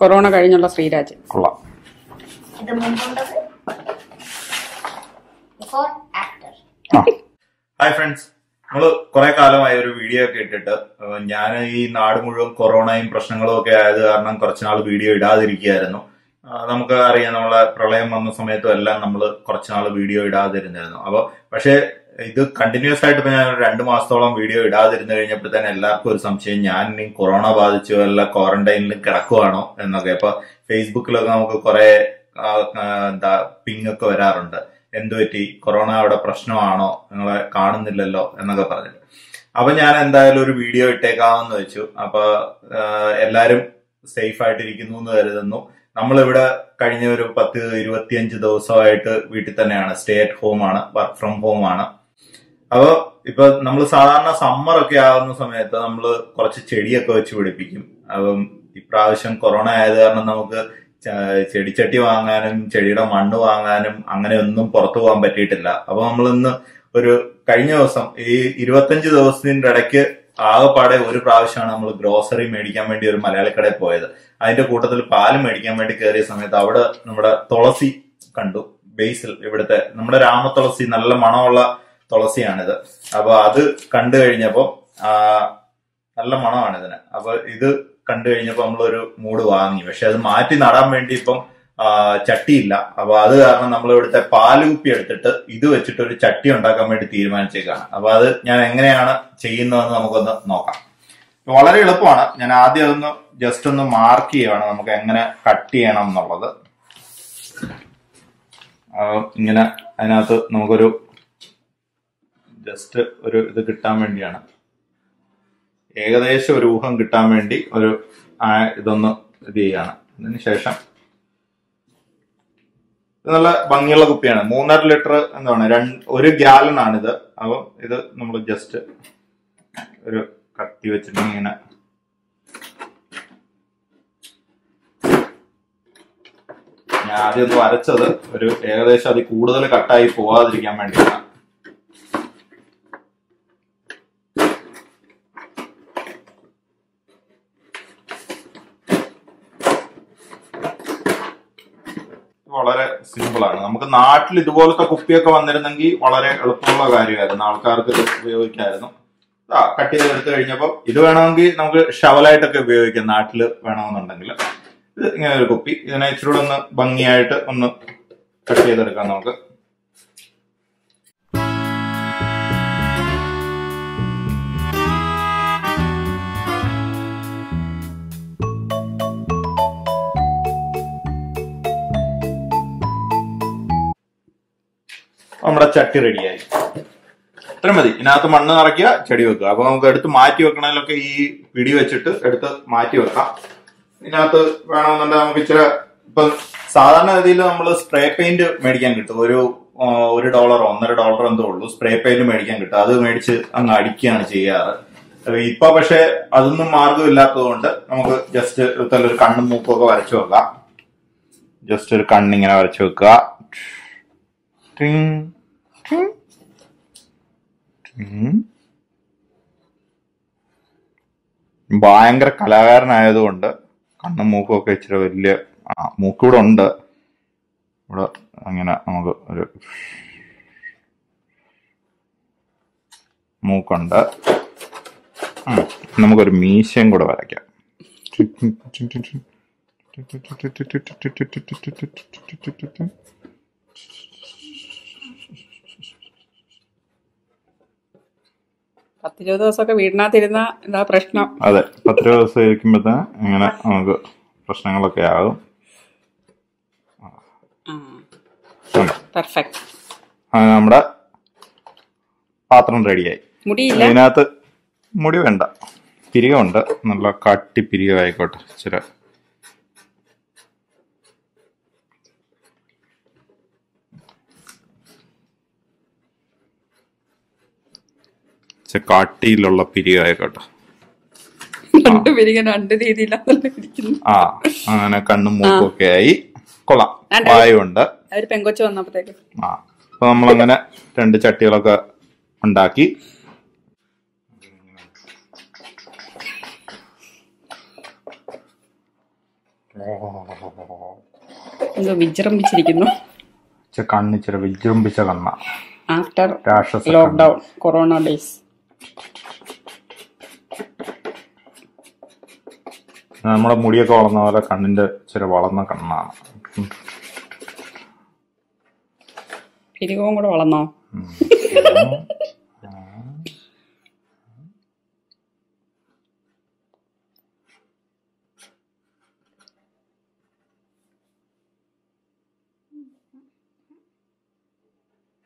Corona കഴിഞ്ഞുള്ള ശ്രീരാജ് കൊള്ളാം. ഇത് മുമ്പുണ്ടത് ബിഫോർ ആഫ്റ്റർ ഹായ് ഫ്രണ്ട്സ് നമ്മൾ കുറെ കാലമായി ഒരു വീഡിയോ ഒക്കെ ഇട്ടിട്ട് ഞാൻ ഈ നാട് മുഴുവൻ കൊറോണയും പ്രശ്നങ്ങളും ഒക്കെ ആയത് കാരണം കുറച്ചുനാൾ വീഡിയോ ഇടാതിരിക്കുകയായിരുന്നു. നമുക്ക് അറിയാം നമ്മളെ പ്രളയം വന്ന സമയത്തും എല്ലാം നമ്മൾ കുറച്ചുനാൾ വീഡിയോ ഇടാതിരുന്നായിരുന്നു അപ്പൊ പക്ഷേ ഇത് കണ്ടിന്യൂസ് ആയിട്ട് ഇപ്പൊ ഞാൻ രണ്ടു മാസത്തോളം വീഡിയോ ഇടാതിരുന്നു കഴിഞ്ഞപ്പോൾ തന്നെ എല്ലാവർക്കും ഒരു സംശയം. ഞാൻ ഇനി കൊറോണ ബാധിച്ചു അല്ല ക്വാറന്റൈനിൽ കിടക്കുവാണോ എന്നൊക്കെ. അപ്പൊ ഫേസ്ബുക്കിലൊക്കെ നമുക്ക് കുറെ എന്താ പിങ് ഒക്കെ വരാറുണ്ട്. എന്തു പറ്റി? കൊറോണ അവിടെ പ്രശ്നമാണോ? നിങ്ങളെ കാണുന്നില്ലല്ലോ എന്നൊക്കെ പറഞ്ഞു അപ്പൊ ഞാൻ എന്തായാലും ഒരു വീഡിയോ ഇട്ടേക്കാമെന്ന് വെച്ചു. അപ്പൊ എല്ലാരും സേഫ് ആയിട്ടിരിക്കുന്നു എന്ന് കരുതുന്നു. നമ്മളിവിടെ കഴിഞ്ഞ ഒരു പത്ത് ഇരുപത്തിയഞ്ച് ദിവസമായിട്ട് വീട്ടിൽ തന്നെയാണ്. സ്റ്റേ അറ്റ് ഹോം ആണ് വർക്ക് ഫ്രം ഹോം ആണ്. അപ്പൊ ഇപ്പൊ നമ്മൾ സാധാരണ സമ്മർ ഒക്കെ ആകുന്ന സമയത്ത് നമ്മൾ കുറച്ച് ചെടിയൊക്കെ വെച്ച് പിടിപ്പിക്കും. അപ്പം ഇപ്രാവശ്യം കൊറോണ ആയത് കാരണം നമുക്ക് ചെടിച്ചട്ടി വാങ്ങാനും ചെടിയുടെ മണ്ണ് വാങ്ങാനും അങ്ങനെ ഒന്നും പുറത്തു പോകാൻ പറ്റിയിട്ടില്ല. അപ്പൊ നമ്മൾ ഇന്ന് ഒരു കഴിഞ്ഞ ദിവസം ഈ ഇരുപത്തഞ്ച് ദിവസത്തിന്റെ ഇടയ്ക്ക് ആകെപ്പാടെ ഒരു പ്രാവശ്യമാണ് നമ്മൾ ഗ്രോസറി മേടിക്കാൻ വേണ്ടി ഒരു മലയാളി കടയിൽ പോയത്. അതിന്റെ കൂട്ടത്തിൽ പാൽ മേടിക്കാൻ വേണ്ടി കയറിയ സമയത്ത് അവിടെ നമ്മുടെ തുളസി കണ്ടു. ബേസിൽ ഇവിടുത്തെ നമ്മുടെ രാമതുളസി നല്ല മണമുള്ള തുളസിയാണിത്. അപ്പൊ അത് കണ്ടു കഴിഞ്ഞപ്പോ നല്ല മണമാണ് ഇതിന് അപ്പൊ ഇത് കണ്ടു കഴിഞ്ഞപ്പോ നമ്മളൊരു മൂട് വാങ്ങി. പക്ഷെ അത് മാറ്റി നടാൻ വേണ്ടി ഇപ്പം ചട്ടിയില്ല. അപ്പൊ അത് കാരണം നമ്മൾ ഇവിടുത്തെ പാലുകുപ്പി എടുത്തിട്ട് ഇത് വെച്ചിട്ട് ഒരു ചട്ടി ഉണ്ടാക്കാൻ വേണ്ടി തീരുമാനിച്ചേക്കാണ്. അപ്പൊ അത് ഞാൻ എങ്ങനെയാണ് ചെയ്യുന്നതെന്ന് നമുക്കൊന്ന് നോക്കാം. വളരെ എളുപ്പമാണ്. ഞാൻ ആദ്യം അതൊന്ന് ജസ്റ്റ് ഒന്ന് മാർക്ക് ചെയ്യുകയാണ് നമുക്ക് എങ്ങനെ കട്ട് ചെയ്യണം എന്നുള്ളത്. ഇങ്ങനെ അതിനകത്ത് നമുക്കൊരു ജസ്റ്റ് ഒരു ഇത് കിട്ടാൻ വേണ്ടിയാണ്. ഏകദേശം ഒരു ഊഹം കിട്ടാൻ വേണ്ടി ഒരു ഇതൊന്ന് ഇത് ചെയ്യാണ്. അതിന് ശേഷം നല്ല ഭംഗിയുള്ള കുപ്പിയാണ്. മൂന്നര ലിറ്റർ എന്താണ് രണ്ട് ഒരു ഗ്യാലൺ ഇത് അപ്പം ഇത് നമ്മൾ ജസ്റ്റ് ഒരു കത്തി വെച്ചിട്ട് ഇങ്ങനെ ഞാൻ ആദ്യം ഒന്ന് വരച്ചത് ഒരു ഏകദേശം അതിൽ കൂടുതൽ കട്ടായി പോവാതിരിക്കാൻ വേണ്ടിയാണ് വളരെ സിമ്പിൾ ആണ്. നമുക്ക് നാട്ടിൽ ഇതുപോലത്തെ കുപ്പിയൊക്കെ വന്നിരുന്നെങ്കിൽ വളരെ എളുപ്പമുള്ള കാര്യമായിരുന്നു. ആൾക്കാർക്ക് ഉപയോഗിക്കായിരുന്നു. ആ കട്ട് ചെയ്തെടുത്ത് കഴിഞ്ഞപ്പോൾ ഇത് വേണമെങ്കിൽ നമുക്ക് ഷവലായിട്ടൊക്കെ ഉപയോഗിക്കാം നാട്ടിൽ വേണമെന്നുണ്ടെങ്കിൽ. ഇത് ഇങ്ങനെ ഒരു കുപ്പി. ഇതിനെ ഇച്ചിരി ഒന്ന് ഭംഗിയായിട്ട് ഒന്ന് കട്ട് ചെയ്തെടുക്കാം നമുക്ക്. നമ്മുടെ ചട്ടി റെഡിയായി ഇത്രയും മതി. ഇതിനകത്ത് മണ്ണ് നിറയ്ക്കുക ചെടി വെക്കുക. അപ്പൊ നമുക്ക് എടുത്ത് മാറ്റി വെക്കണതിലൊക്കെ ഈ പിടി വെച്ചിട്ട് എടുത്ത് മാറ്റി വെക്കാം. ഇതിനകത്ത് വേണമെന്നുണ്ടെങ്കിൽ നമുക്ക് ഇച്ചിരി ഇപ്പൊ സാധാരണ ഗതിയിൽ നമ്മൾ സ്പ്രേ പെയിന്റ് മേടിക്കാൻ കിട്ടും. ഒരു ഒരു ഡോളറോ ഒന്നര ഡോളർ എന്തോ ഉള്ളൂ സ്പ്രേ പെയിന്റ് മേടിക്കാൻ കിട്ടും. അത് മേടിച്ച് അങ്ങ് അടിക്കുകയാണ് ചെയ്യാറ്. ഇപ്പൊ പക്ഷെ അതൊന്നും മാർഗമില്ലാത്തതുകൊണ്ട് നമുക്ക് ജസ്റ്റ് ഒരു കണ്ണും മൂക്കും ഒക്കെ വരച്ചു വെക്കാം. ജസ്റ്റ് ഒരു കണ്ണിങ്ങനെ വരച്ചു വെക്കുക. ടിങ്, ding, ding. ഭയങ്കര കലാകാരനായതുകൊണ്ട് കണ്ണും മൂക്കും ഒക്കെ ഇച്ചിരി വലിയ ആ മൂക്കിവിടെ ഉണ്ട് ഇവിടെ അങ്ങനെ നമുക്ക് ഒരു മൂക്കുണ്ട്. നമുക്കൊരു മീശയും കൂടെ വരയ്ക്കാം പത്തിരുപത് ദിവസമൊക്കെ വീടിനകത്തിരുന്ന എന്താ പ്രശ്നം? അതെ പത്തിരുപത് ദിവസം ഇരിക്കുമ്പോഴത്തേ ഇങ്ങനെ നമുക്ക് പ്രശ്നങ്ങളൊക്കെ ആകും. പെർഫെക്റ്റ് നമ്മുടെ പാത്രം റെഡിയായി മുടിയില്ല? അതിനകത്ത് മുടി വേണ്ട. പിരികമുണ്ട് നല്ല കട്ടി പിരികമായിക്കോട്ടെ ഇച്ചിരി. ഇച്ചിരി കാട്ടിയിലുള്ള പിരികമായിക്കോട്ടെ രണ്ട് പിരികൻ രണ്ട് രീതിയിലാണ് ആ അങ്ങനെ കണ്ണും മൂക്കും ഒക്കെ ആയി. കൊള്ളാം. വായുണ്ട് അവർ പെങ്കൊച്ച് വന്നപ്പോഴത്തേക്ക്. ആ അപ്പൊ നമ്മളങ്ങനെ രണ്ട് ചട്ടികളൊക്കെ ഉണ്ടാക്കി. എന്തോ വിജൃംഭിച്ചിരിക്കുന്നു. കണ്ണിച്ചിരി വിജൃംഭിച്ച കണ്ണ. ആഫ്റ്റർ ലോക്ക്ഡൌൺ കൊറോണ ഡേയ്സ് നമ്മുടെ മുടിയൊക്കെ വളർന്ന പോലെ കണ്ണിന്റെ ചില വളർന്ന കണ്ണാണ്. പിരികവും കൂടെ വളർന്നോ.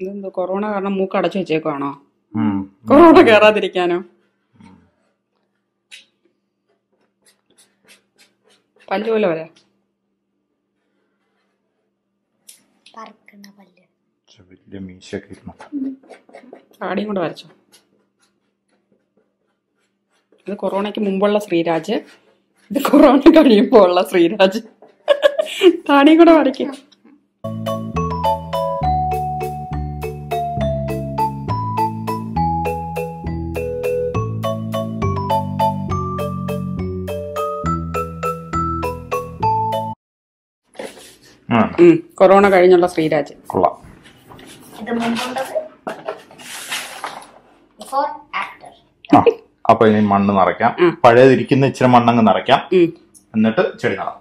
ഇതെന്തോ കൊറോണ കാരണം മൂക്ക് അടച്ചു വെച്ചേക്കുവാണോ ഉം. കൊറോണ കയറാതിരിക്കാനോ പല്ല് പോലെ വരാ. പറക്കണ പല്ല്. വലിയ മീശയൊക്കെ താടിയും കൂടെ വരച്ചോ. ഇത് കൊറോണയ്ക്ക് മുമ്പുള്ള ശ്രീരാജ്. ഇത് കൊറോണ കഴിയുമ്പോൾ ഉള്ള ശ്രീരാജ്. താടിയും കൂടെ വരയ്ക്കും. കൊറോണ കഴിഞ്ഞുള്ള ശ്രീരാജ് കൊള്ളാം. ആ അപ്പൊ ഇനി മണ്ണ് നിറയ്ക്കാം. പഴയതിരിക്കുന്ന ഇച്ചിരി മണ്ണങ്ങ് നിറയ്ക്കാം. എന്നിട്ട് ചെടി നടാം.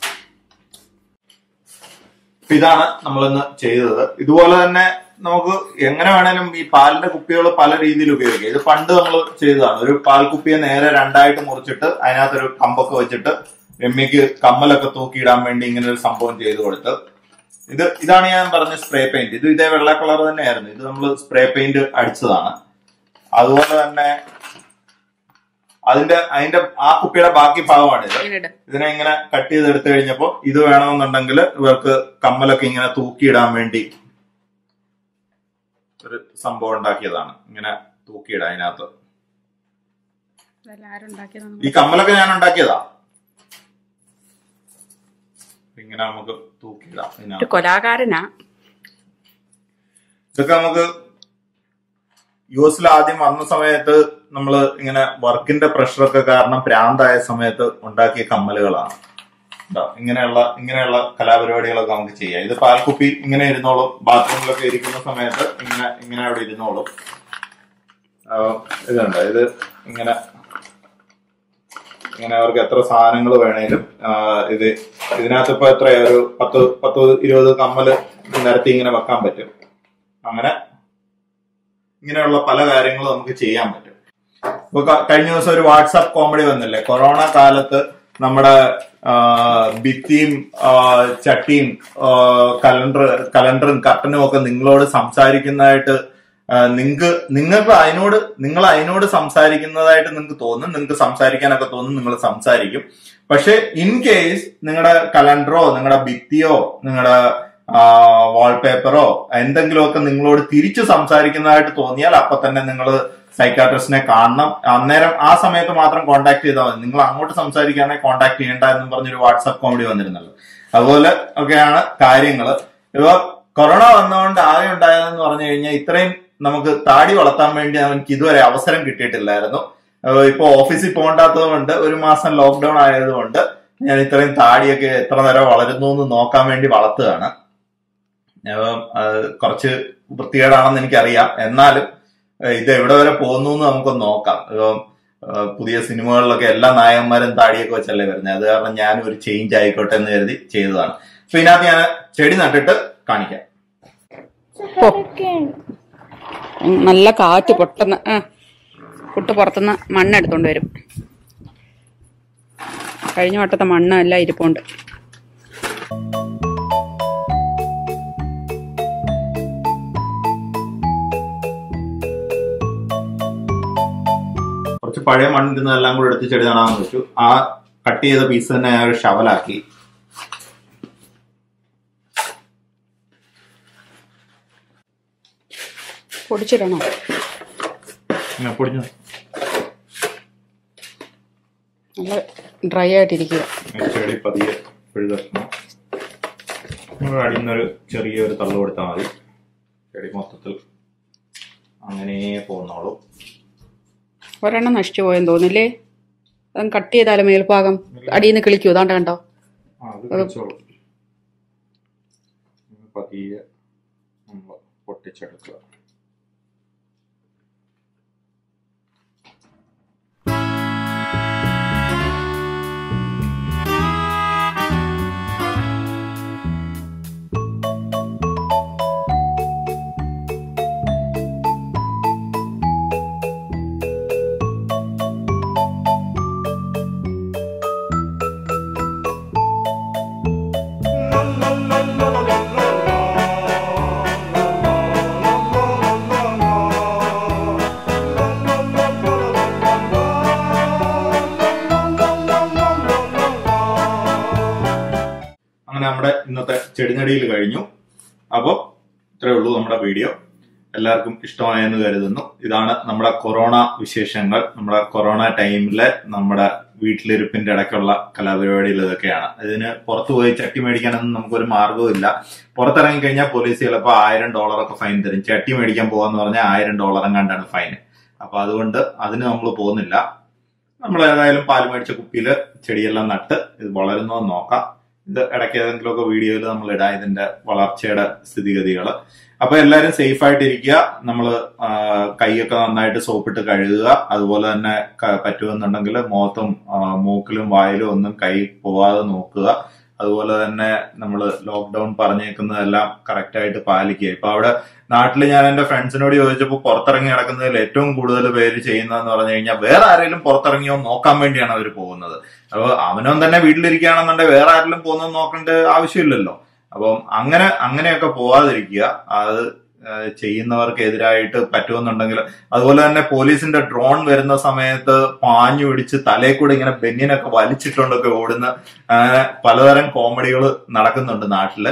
ഇതാണ് നമ്മളിന്ന് ചെയ്തത്. ഇതുപോലെ തന്നെ നമുക്ക് എങ്ങനെ വേണേലും ഈ പാലിന്റെ കുപ്പികൾ പല രീതിയിൽ ഉപയോഗിക്കാം. ഇത് പണ്ട് നമ്മൾ ചെയ്തതാണ്. ഒരു പാൽ കുപ്പിയെ നേരെ രണ്ടായിട്ട് മുറിച്ചിട്ട് അതിനകത്തൊരു കമ്പൊക്കെ വെച്ചിട്ട് രമ്യക്ക് കമ്മലൊക്കെ തൂക്കിയിടാൻ വേണ്ടി ഇങ്ങനെ ഒരു സംഭവം ചെയ്തു കൊടുത്ത് ഇത് ഇതാണ് ഞാൻ പറഞ്ഞ സ്പ്രേ പെയിന്റ് ഇത് ഇതേ വെള്ള കളർ തന്നെയായിരുന്നു. ഇത് നമ്മൾ സ്പ്രേ പെയിന്റ് അടിച്ചതാണ്. അതുപോലെ തന്നെ അതിന്റെ അതിന്റെ ആ കുപ്പിയുടെ ബാക്കി ഭാഗമാണ് ഇത്. ഇതിനെ ഇങ്ങനെ കട്ട് ചെയ്ത് ചെയ്തെടുത്തു കഴിഞ്ഞപ്പോ ഇത് വേണമെന്നുണ്ടെങ്കിൽ ഇവർക്ക് കമ്മലൊക്കെ ഇങ്ങനെ തൂക്കിയിടാൻ വേണ്ടി ഒരു സംഭവം ഉണ്ടാക്കിയതാണ്. ഇങ്ങനെ തൂക്കിയിടാം അതിനകത്ത്. ഈ കമ്മലൊക്കെ ഞാൻ ഉണ്ടാക്കിയതാ. ഇങ്ങനെ നമുക്ക് തൂക്കിയിടാം. ഒരു കൊലാകാരനാ. ഇതൊക്കെ നമുക്ക് യു എസിൽ ആദ്യം വന്ന സമയത്ത് നമ്മൾ ഇങ്ങനെ വർക്കിന്റെ പ്രഷറൊക്കെ കാരണം പ്രാന്തായ സമയത്ത് ഉണ്ടാക്കിയ കമ്മലുകളാണ്. ഇങ്ങനെയുള്ള ഇങ്ങനെയുള്ള കലാപരിപാടികളൊക്കെ നമുക്ക് ചെയ്യാം. ഇത് പാൽക്കുപ്പി ഇങ്ങനെ ഇരുന്നോളും. ബാത്റൂമിലൊക്കെ ഇരിക്കുന്ന സമയത്ത് ഇങ്ങനെ ഇങ്ങനെ അവിടെ ഇരുന്നോളും. ഇതുണ്ട് ഇത് ഇങ്ങനെ ഇങ്ങനെ അവർക്ക് എത്ര സാധനങ്ങൾ വേണേലും ഇത് ഇതിനകത്ത് ഇപ്പൊ എത്ര ഒരു പത്ത് പത്ത് ഇരുപത് കമ്മൽ നിരത്തി ഇങ്ങനെ വെക്കാൻ പറ്റും. അങ്ങനെ ഇങ്ങനെയുള്ള പല കാര്യങ്ങളും നമുക്ക് ചെയ്യാൻ പറ്റും. ഇപ്പൊ കഴിഞ്ഞ ദിവസം ഒരു വാട്സാപ്പ് കോമഡി വന്നില്ലേ? കൊറോണ കാലത്ത് നമ്മുടെ ഭിത്തിയും ചട്ടിയും കലണ്ടർ കലണ്ടറും കർട്ടനും ഒക്കെ നിങ്ങളോട് സംസാരിക്കുന്നതായിട്ട് നിങ്ങൾക്ക് നിങ്ങൾക്ക് അതിനോട് നിങ്ങൾ അതിനോട് സംസാരിക്കുന്നതായിട്ട് നിങ്ങൾക്ക് തോന്നും നിങ്ങൾക്ക് സംസാരിക്കാനൊക്കെ തോന്നും നിങ്ങൾ സംസാരിക്കും. പക്ഷെ ഇൻ കേസ് നിങ്ങളുടെ കലണ്ടറോ നിങ്ങളുടെ ഭിത്തിയോ നിങ്ങളുടെ വാൾപേപ്പറോ എന്തെങ്കിലുമൊക്കെ നിങ്ങളോട് തിരിച്ചു സംസാരിക്കുന്നതായിട്ട് തോന്നിയാൽ അപ്പൊ തന്നെ നിങ്ങൾ സൈക്കാട്രിസ്റ്റിനെ കാണണം. അന്നേരം ആ സമയത്ത് മാത്രം കോൺടാക്ട് ചെയ്താൽ മതി. നിങ്ങൾ അങ്ങോട്ട് സംസാരിക്കുകയാണെങ്കിൽ കോൺടാക്ട് ചെയ്യേണ്ട എന്നും പറഞ്ഞൊരു വാട്സാപ്പ് കോമഡി വന്നിരുന്നല്ലോ. അതുപോലെ ഒക്കെയാണ് കാര്യങ്ങൾ ഇപ്പൊ കൊറോണ വന്നതുകൊണ്ട് ആകെ ഉണ്ടായതെന്ന് പറഞ്ഞു കഴിഞ്ഞാൽ ഇത്രയും നമുക്ക് താടി വളർത്താൻ വേണ്ടി എനിക്ക് ഇതുവരെ അവസരം കിട്ടിയിട്ടില്ലായിരുന്നു. ഇപ്പൊ ഓഫീസിൽ പോകണ്ടാത്തത് കൊണ്ട് ഒരു മാസം ലോക്ക്ഡൌൺ ആയതുകൊണ്ട് ഞാൻ ഇത്രയും താടിയൊക്കെ എത്ര നേരം വളരുന്നു എന്ന് നോക്കാൻ വേണ്ടി വളർത്തുകയാണ്. കുറച്ച് വൃത്തികേടാണെന്ന് എനിക്കറിയാം. എന്നാലും ഇത് എവിടെ വരെ പോകുന്നു എന്ന് നമുക്കൊന്ന് നോക്കാം. പുതിയ സിനിമകളിലൊക്കെ എല്ലാ നായകന്മാരും താടിയൊക്കെ വെച്ചല്ലേ വരുന്നത്. അത് കാരണം ഞാനും ഒരു ചേഞ്ച് ആയിക്കോട്ടെ എന്ന് കരുതി ചെയ്തതാണ്. അപ്പൊ ഇതിനകത്ത് ഞാൻ ചെടി നട്ടിട്ട് കാണിക്കാം. നല്ല കാറ്റ് പൊട്ടുന്ന കുട്ട് പുറത്തുനിന്ന് മണ്ണ് എടുത്തോണ്ട് വരും. കഴിഞ്ഞ വട്ടത്തെ മണ്ണ് എല്ലാം ഇരിപ്പുണ്ട്. കുറച്ച് പഴയ മണ്ണിരുന്നതെല്ലാം കൂടെ എടുത്ത് ചെടി നടാമെന്ന് വെച്ചു ആ കട്ട് ചെയ്ത പീസ് തന്നെ ഷവലാക്കി പൊടിച്ചിടണോ. നല്ല ഡ്രൈ ആയിട്ടിരിക്കുക. അടിയിൽ ചെറിയൊരു തള്ളു കൊടുത്താൽ മതി. ചെടി മൊത്തത്തിൽ അങ്ങനെ പോന്നോളും. ഒരെണ്ണം നശിച്ചു പോയെന്ന് തോന്നില്ലേ അതും കട്ട് ചെയ്താലും മേൽഭാഗം? അടിയിൽ നിന്ന് കിളിക്കൂ അതാണ്ട് കണ്ടോ? പതിയെ പൊട്ടിച്ചെടുക്കുക. ചെടിനടിയിൽ കഴിഞ്ഞു. അപ്പോൾ ഇത്രയേ ഉള്ളൂ നമ്മുടെ വീഡിയോ. എല്ലാവർക്കും ഇഷ്ടമായെന്ന് കരുതുന്നു. ഇതാണ് നമ്മുടെ കൊറോണ വിശേഷങ്ങൾ. നമ്മുടെ കൊറോണ ടൈമിലെ നമ്മുടെ വീട്ടിലിരുപ്പിന്റെ ഇടയ്ക്കുള്ള കലാപരിപാടികൾ ഇതൊക്കെയാണ്. ഇതിന് പുറത്തു പോയി ചട്ടി മേടിക്കാനൊന്നും നമുക്കൊരു മാർഗവും പുറത്തിറങ്ങി കഴിഞ്ഞാൽ പോലീസ് ചിലപ്പോൾ ആയിരം ഡോളറൊക്കെ ഫൈൻ തരും. ചട്ടി മേടിക്കാൻ പോകാന്ന് പറഞ്ഞാൽ ആയിരം ഡോളറും കണ്ടാണ് ഫൈൻ. അപ്പൊ അതുകൊണ്ട് അതിന് നമ്മൾ പോകുന്നില്ല. നമ്മൾ ഏതായാലും പാൽ മേടിച്ച കുപ്പിയിൽ ചെടിയെല്ലാം നട്ട് ഇത് വളരുന്നോ എന്ന് നോക്കാം. ഇത് ഇടയ്ക്ക് ഏതെങ്കിലുമൊക്കെ വീഡിയോയിൽ നമ്മൾ ഇടാം ഇതിന്റെ വളർച്ചയുടെ സ്ഥിതിഗതികൾ അപ്പൊ എല്ലാവരും സേഫ് ആയിട്ടിരിക്കുക. നമ്മൾ കൈയൊക്കെ നന്നായിട്ട് സോപ്പിട്ട് കഴുകുക. അതുപോലെ തന്നെ പറ്റുമെന്നുണ്ടെങ്കിൽ മുഖത്തും മൂക്കിലും വായിലും ഒന്നും കൈ പോവാതെ നോക്കുക. അതുപോലെ തന്നെ നമ്മൾ ലോക്ക്ഡൌൺ പറഞ്ഞേക്കുന്നതെല്ലാം കറക്റ്റായിട്ട് പാലിക്കുക. ഇപ്പൊ അവിടെ നാട്ടിൽ ഞാൻ എന്റെ ഫ്രണ്ട്സിനോട് ചോദിച്ചപ്പോൾ പുറത്തിറങ്ങി നടക്കുന്നതിൽ ഏറ്റവും കൂടുതൽ പേര് ചെയ്യുന്നതെന്ന് പറഞ്ഞു കഴിഞ്ഞാൽ വേറെ ആരെങ്കിലും പുറത്തിറങ്ങിയോ നോക്കാൻ വേണ്ടിയാണ് അവർ പോകുന്നത്. അപ്പോൾ അവനോ തന്നെ വീട്ടിലിരിക്കുകയാണെന്നുണ്ടെങ്കിൽ വേറെ ആരെങ്കിലും പോകുന്നത് നോക്കേണ്ട ആവശ്യമില്ലല്ലോ. അപ്പം അങ്ങനെ അങ്ങനെയൊക്കെ പോവാതിരിക്കുക. അത് ചെയ്യുന്നവർക്കെതിരായിട്ട് പറ്റുമെന്നുണ്ടെങ്കിൽ അതുപോലെ തന്നെ പോലീസിന്റെ ഡ്രോൺ വരുന്ന സമയത്ത് പാഞ്ഞു പിടിച്ച് തലേ കൂടെ ഇങ്ങനെ ബെന്നിനൊക്കെ വലിച്ചിട്ടുണ്ടൊക്കെ ഓടുന്ന പലതരം കോമഡികൾ നടക്കുന്നുണ്ട് നാട്ടിൽ.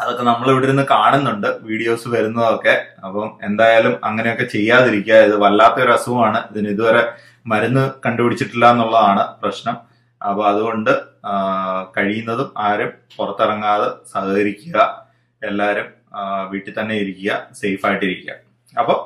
അതൊക്കെ നമ്മൾ ഇവിടെ ഇരുന്ന് കാണുന്നുണ്ട് വീഡിയോസ് വരുന്നതൊക്കെ. അപ്പം എന്തായാലും അങ്ങനെയൊക്കെ ചെയ്യാതിരിക്കുക. ഇത് വല്ലാത്തൊരു അസുഖമാണ്. ഇതിന് ഇതുവരെ മരുന്ന് കണ്ടുപിടിച്ചിട്ടില്ല എന്നുള്ളതാണ് പ്രശ്നം. അപ്പൊ അതുകൊണ്ട് കഴിയുന്നതും ആരും പുറത്തിറങ്ങാതെ സഹകരിക്കുക. എല്ലാവരും വീട്ടിൽ തന്നെ ഇരിക്കുക. സേഫ് ആയിട്ടിരിക്കുക. അപ്പോൾ